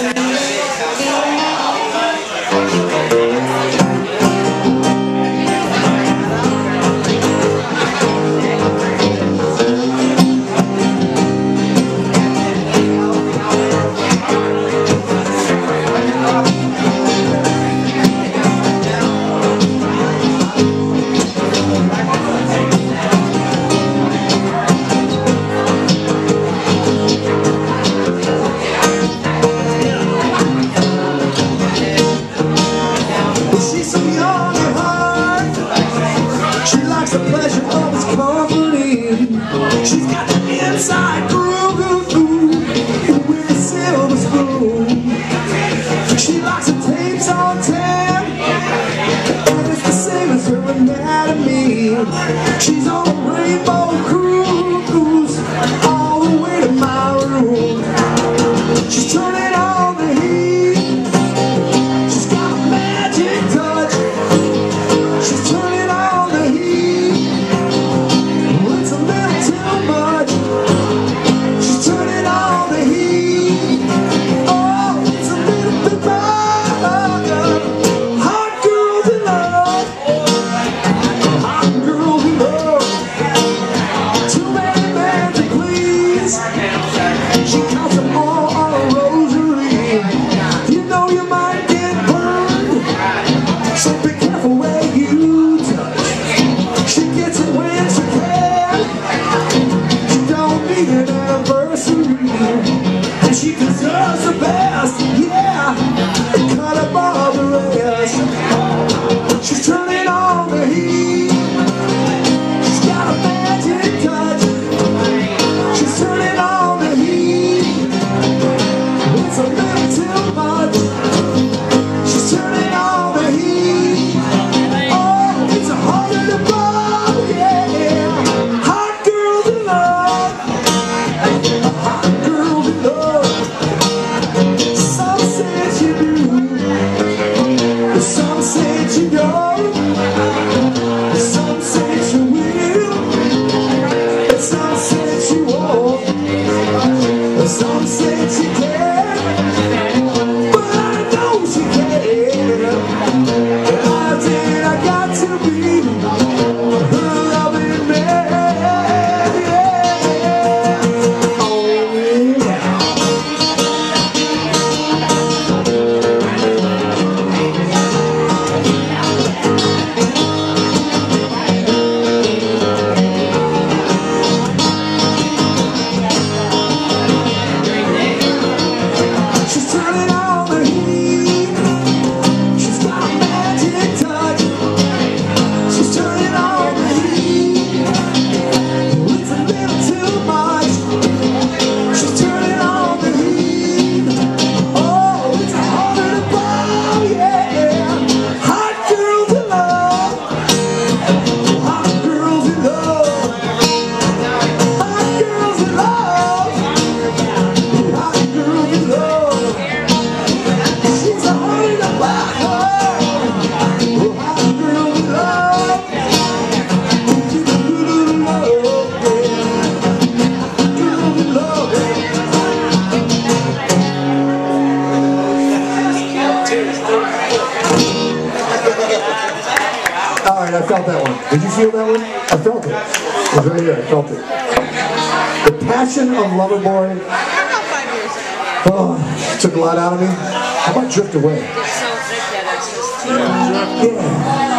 Thank you. can't believe she's got the inside. anniversary And she deserves the best. All right, I felt that one. Did you feel that one? I felt it. It was right here. I felt it. The passion of Loverboy. Oh, took a lot out of me. How about Drift Away? Yeah. yeah.